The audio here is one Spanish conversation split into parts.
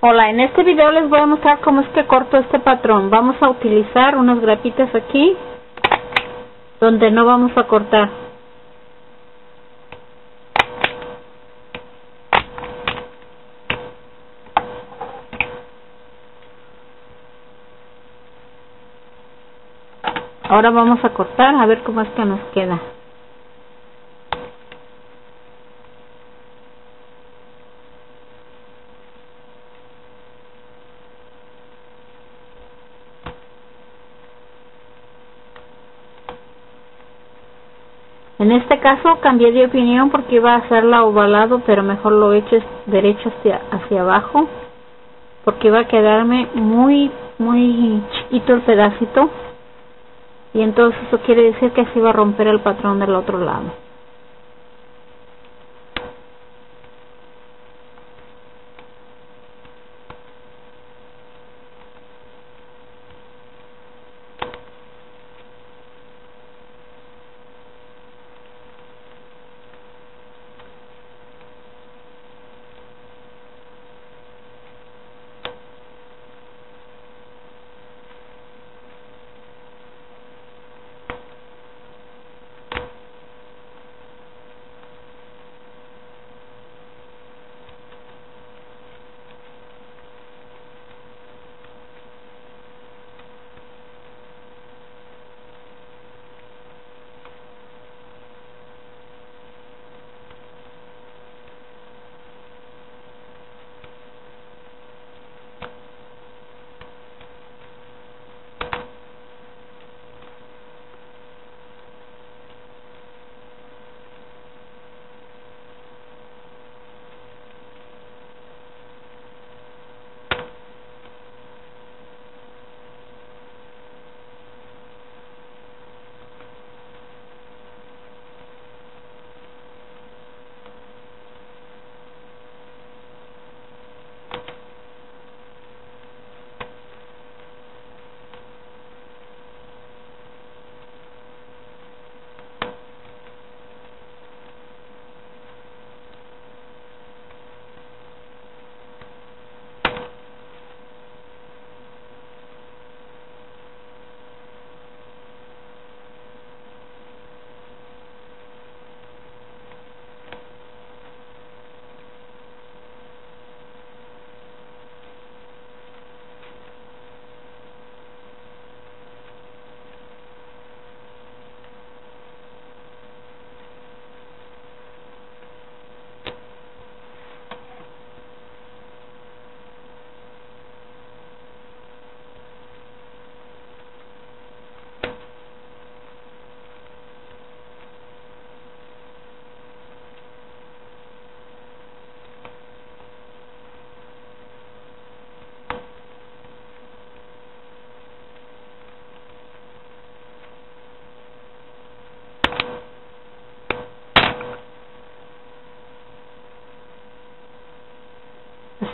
Hola, en este video les voy a mostrar cómo es que corto este patrón. Vamos a utilizar unas grapitas aquí donde no vamos a cortar. Ahora vamos a cortar a ver cómo es que nos queda. En este caso cambié de opinión porque iba a hacerla ovalado, pero mejor lo he hecho derecho hacia, hacia abajo porque iba a quedarme muy, muy chiquito el pedacito y entonces eso quiere decir que se iba a romper el patrón del otro lado.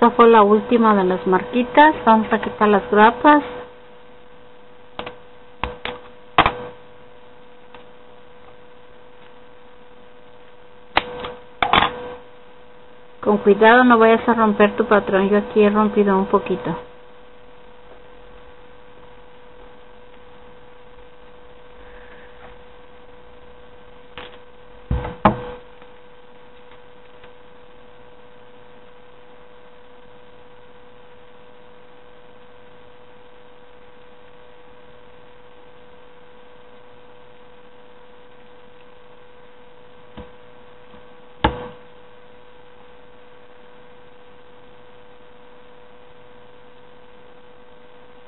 Esta fue la última de las marquitas. Vamos a quitar las grapas. Con cuidado no vayas a romper tu patrón. Yo aquí he rompido un poquito.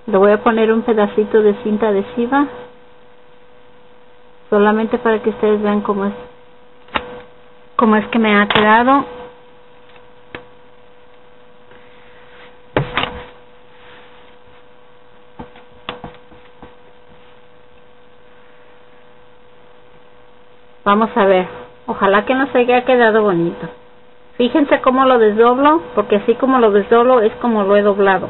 Le voy a poner un pedacito de cinta adhesiva solamente para que ustedes vean cómo es cómo es que me ha quedado. Vamos a ver ojalá que nos haya quedado bonito. Fíjense cómo lo desdoblo porque así como lo desdoblo es como lo he doblado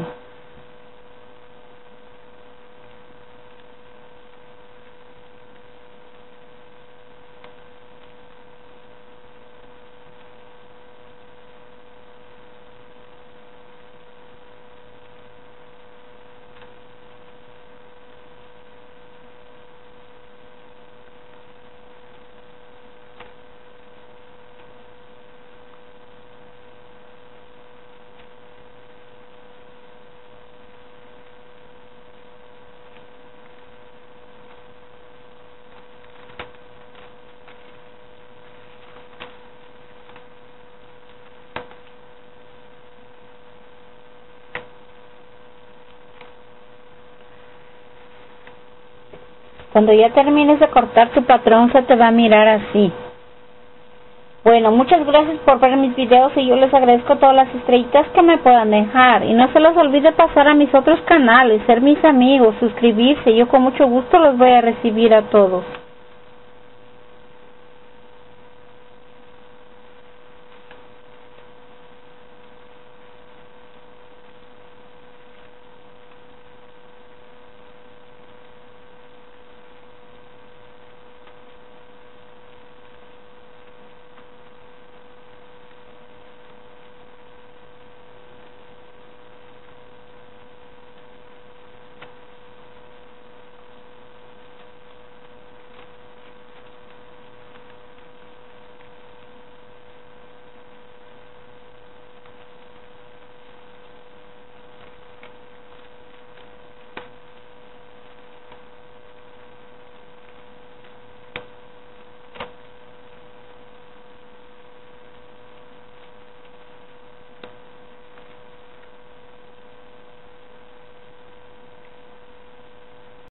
Cuando ya termines de cortar, tu patrón se te va a mirar así. Bueno, muchas gracias por ver mis videos y yo les agradezco todas las estrellitas que me puedan dejar. Y no se les olvide pasar a mis otros canales, ser mis amigos, suscribirse. Yo con mucho gusto los voy a recibir a todos.